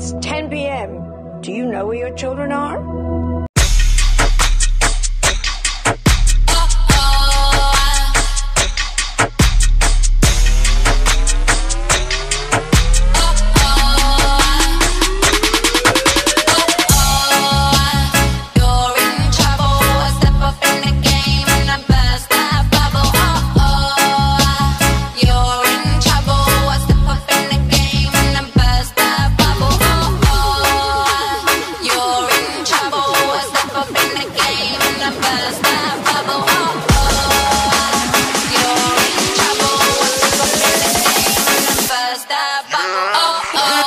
It's 10 p.m. Do you know where your children are? oh, oh.